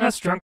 That's. Drunk.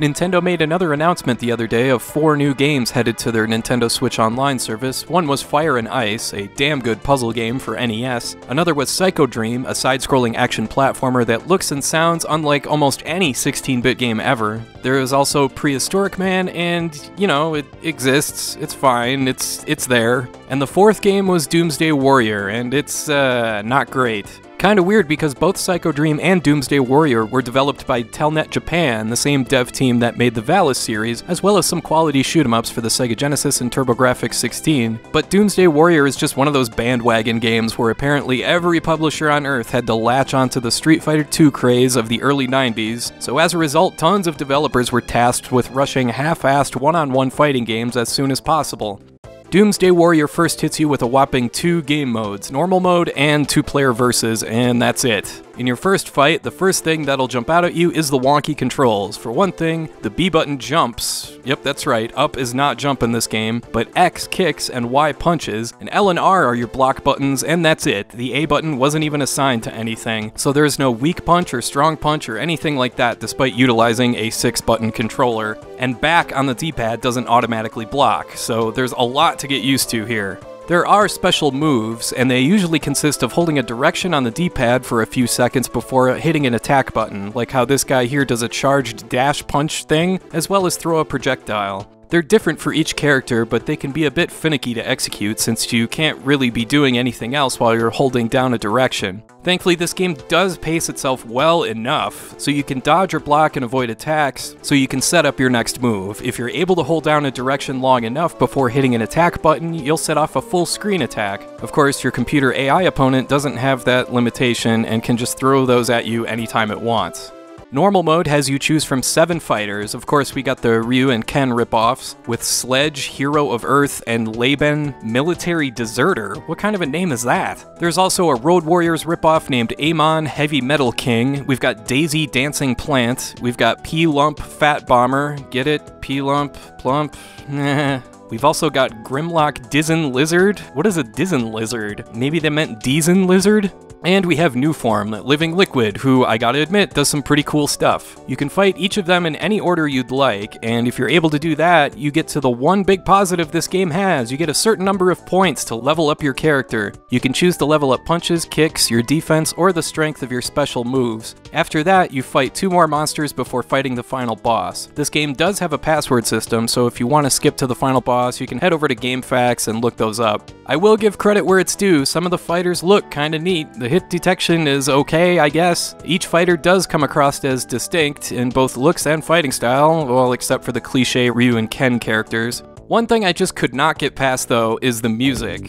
Nintendo made another announcement the other day of four new games headed to their Nintendo Switch Online service. One was Fire and Ice, a damn good puzzle game for NES. Another was Psycho Dream, a side scrolling action platformer that looks and sounds unlike almost any 16 bit game ever. There is also Prehistoric Man, and, you know, it exists, it's fine, it's, it's there. And the fourth game was Doomsday Warrior, and it's, uh, not great. Kinda weird because both Psycho Dream and Doomsday Warrior were developed by Telnet Japan, the same dev team that made the Valis series, as well as some quality shoot 'em ups for the Sega Genesis and TurboGrafx 16. But Doomsday Warrior is just one of those bandwagon games where apparently every publisher on Earth had to latch onto the Street Fighter II craze of the early 90s, so as a result, tons of developers were tasked with rushing half assed one on one fighting games as soon as possible. Doomsday Warrior first hits you with a whopping two game modes, normal mode and two player versus, and that's it. In your first fight, the first thing that'll jump out at you is the wonky controls. For one thing, the B button jumps. Yep, that's right, up is not jump in this game, but X kicks and Y punches, and L and R are your block buttons, and that's it. The A button wasn't even assigned to anything, so there's no weak punch or strong punch or anything like that despite utilizing a 6 button controller. And back on the D-pad doesn't automatically block, so there's a lot to get used to here. There are special moves, and they usually consist of holding a direction on the D-pad for a few seconds before hitting an attack button, like how this guy here does a charged dash punch thing, as well as throw a projectile. They're different for each character, but they can be a bit finicky to execute since you can't really be doing anything else while you're holding down a direction. Thankfully, this game does pace itself well enough, so you can dodge or block and avoid attacks, so you can set up your next move. If you're able to hold down a direction long enough before hitting an attack button, you'll set off a full screen attack. Of course, your computer AI opponent doesn't have that limitation and can just throw those at you anytime it wants. Normal mode has you choose from seven fighters. Of course, we got the Ryu and Ken ripoffs with Sledge, Hero of Earth, and Laban, Military Deserter. What kind of a name is that? There's also a Road Warriors ripoff named Amon Heavy Metal King. We've got Daisy Dancing Plant. We've got P Lump Fat Bomber. Get it? P Lump, Plump. We've also got Grimlock Dizen Lizard. What is a Dizen Lizard? Maybe they meant Dizen Lizard? And we have Nuform, Living Liquid, who I gotta admit does some pretty cool stuff. You can fight each of them in any order you'd like, and if you're able to do that, you get to the one big positive this game has. You get a certain number of points to level up your character. You can choose to level up punches, kicks, your defense, or the strength of your special moves. After that, you fight two more monsters before fighting the final boss. This game does have a password system, so if you want to skip to the final boss, you can head over to GameFAQs and look those up. I will give credit where it's due, some of the fighters look kinda neat. The hit detection is okay, I guess. Each fighter does come across as distinct in both looks and fighting style, well, except for the cliche Ryu and Ken characters. One thing I just could not get past, though, is the music.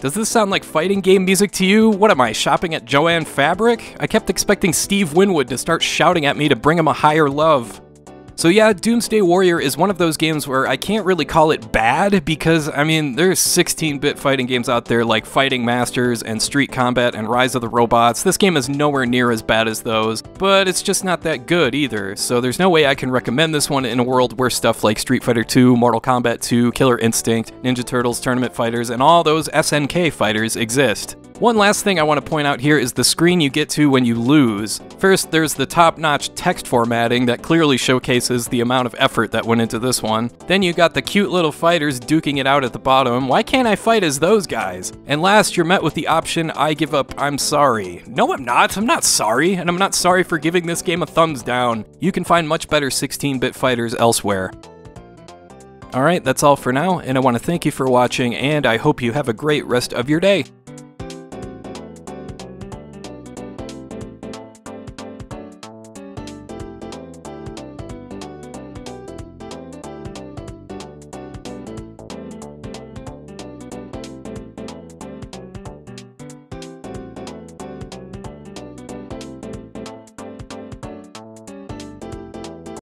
Does this sound like fighting game music to you? What am I, shopping at Joann Fabric? I kept expecting Steve Winwood to start shouting at me to bring him a higher love. So yeah, Doomsday Warrior is one of those games where I can't really call it bad because, I mean, there's 16-bit fighting games out there like Fighting Masters and Street Combat and Rise of the Robots. This game is nowhere near as bad as those, but it's just not that good either. So there's no way I can recommend this one in a world where stuff like Street Fighter 2, Mortal Kombat 2, Killer Instinct, Ninja Turtles Tournament Fighters, and all those SNK fighters exist. One last thing I want to point out here is the screen you get to when you lose. First, there's the top-notch text formatting that clearly showcases the amount of effort that went into this one. Then you got the cute little fighters duking it out at the bottom. Why can't I fight as those guys? And last, you're met with the option, I give up, I'm sorry. No, I'm not. I'm not sorry, and I'm not sorry for giving this game a thumbs down. You can find much better 16-bit fighters elsewhere. Alright, that's all for now, and I want to thank you for watching, and I hope you have a great rest of your day.